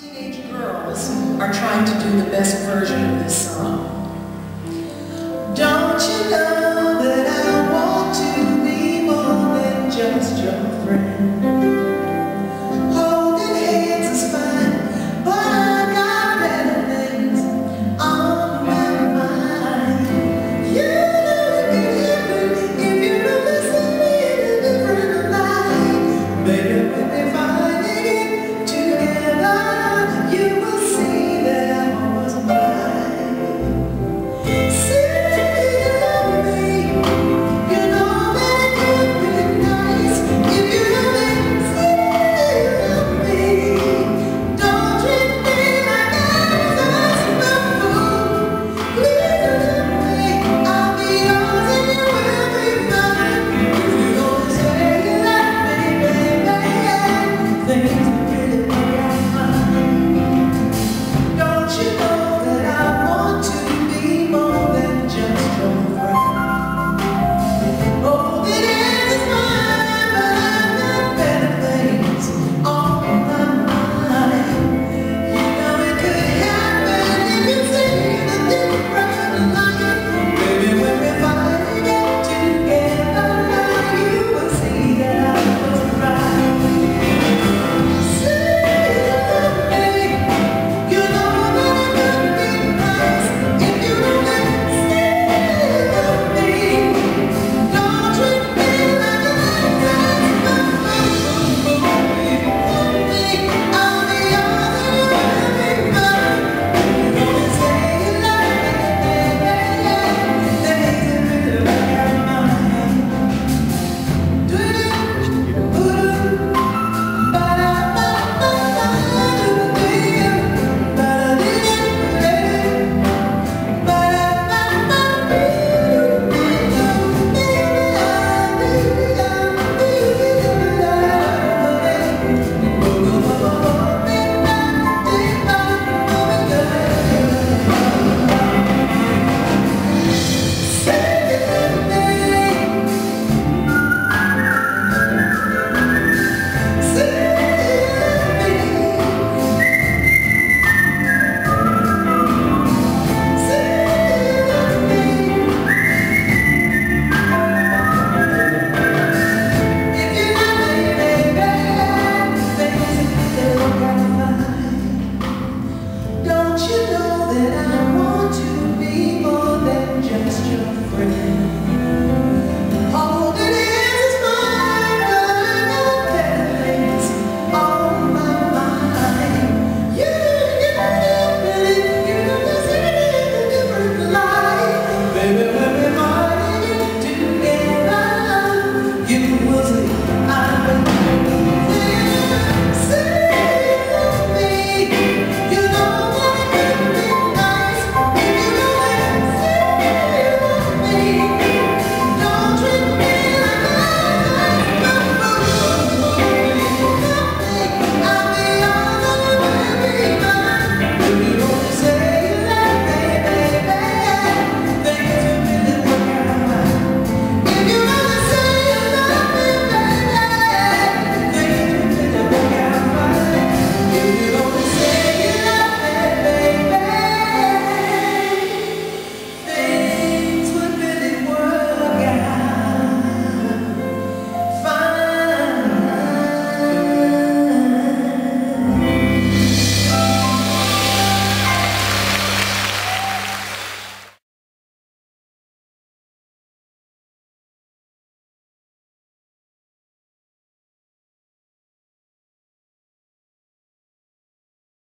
Teenage girls are trying to do the best version of this song. Don't you know?